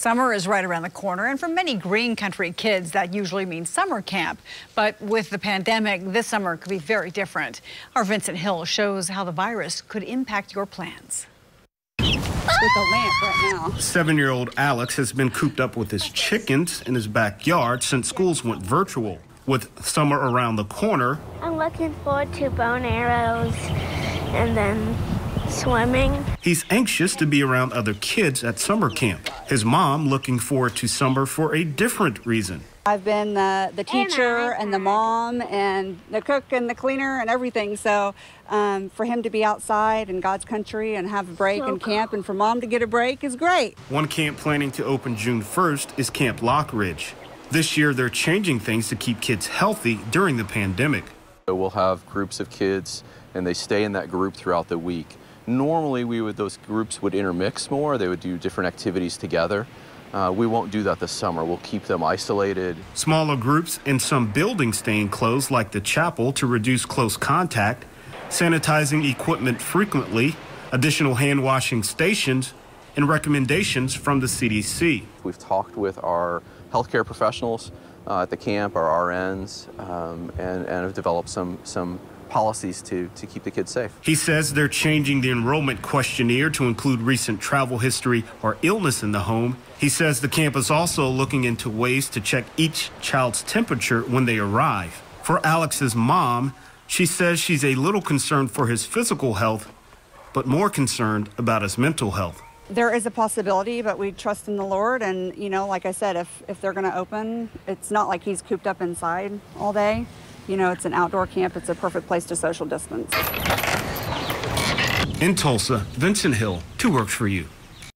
Summer is right around the corner, and for many green country kids, that usually means summer camp. But with the pandemic, this summer could be very different. Our Vincent Hill shows how the virus could impact your plans. With a lamp right. Seven year old Alex has been cooped up with his chickens in his backyard since schools went virtual. With summer around the corner, I'm looking forward to bone arrows and then swimming. He's anxious to be around other kids at summer camp. His mom looking forward to summer for a different reason. I've been the, the teacher and, and the mom and the cook and the cleaner and everything. So um, for him to be outside in God's country and have a break so and camp and for mom to get a break is great. One camp planning to open June 1st is Camp Loughridge. This year they're changing things to keep kids healthy during the pandemic. So We'll have groups of kids and they stay in that group throughout the week. Normally, we would those groups would intermix more. They would do different activities together. Uh, we won't do that this summer. We'll keep them isolated. Smaller groups and some buildings staying closed, like the chapel, to reduce close contact, sanitizing equipment frequently, additional hand washing stations, and recommendations from the CDC. We've talked with our healthcare professionals uh, at the camp, our RNs, um, and, and have developed some, some policies to, to keep the kids safe. He says they're changing the enrollment questionnaire to include recent travel history or illness in the home. He says the camp is also looking into ways to check each child's temperature when they arrive. For Alex's mom, she says she's a little concerned for his physical health, but more concerned about his mental health. There is a possibility, but we trust in the Lord. And, you know, like I said, if, if they're going to open, it's not like he's cooped up inside all day. You know, it's an outdoor camp. It's a perfect place to social distance. In Tulsa, Vincent Hill, two works for you.